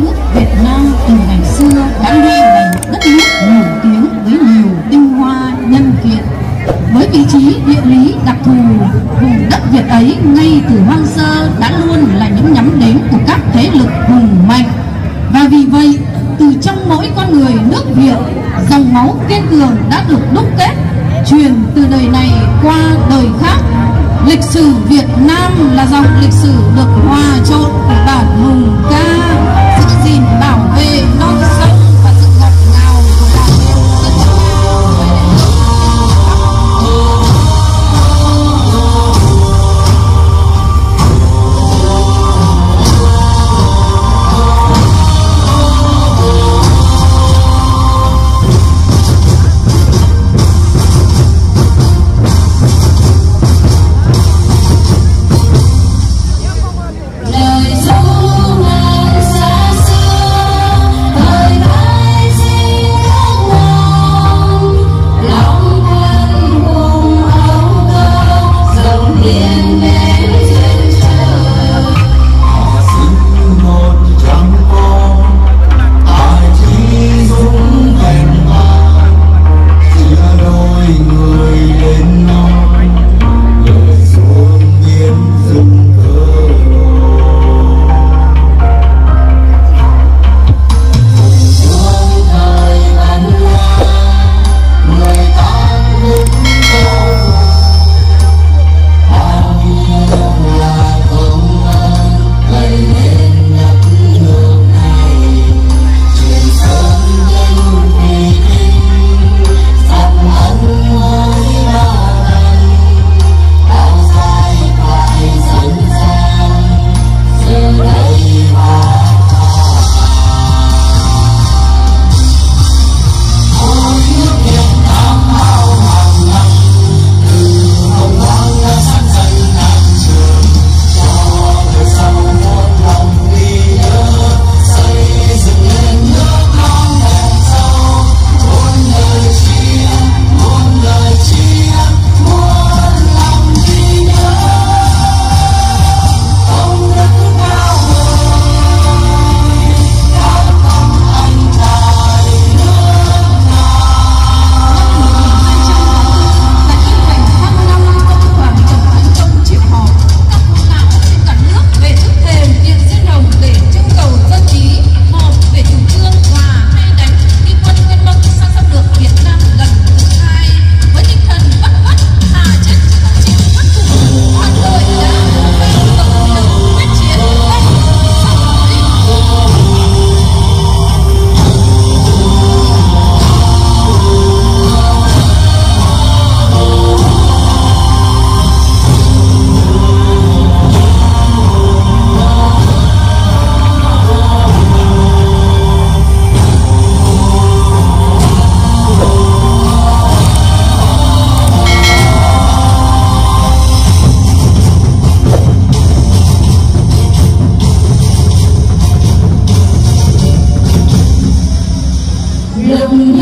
nước Việt Nam từ ngày xưa đã luôn là một đất nước nổi tiếng với nhiều tinh hoa nhân kiệt. Với vị trí địa lý đặc thù, vùng đất Việt ấy ngay từ hoang sơ đã luôn là những nhắm đến của các thế lực hùng mạnh. Và vì vậy, từ trong mỗi con người nước Việt, dòng máu kiên cường đã được đúc kết, truyền từ đời này qua đời khác. Lịch sử Việt Nam là dòng lịch sử được hòa trộn bản hùng ca You.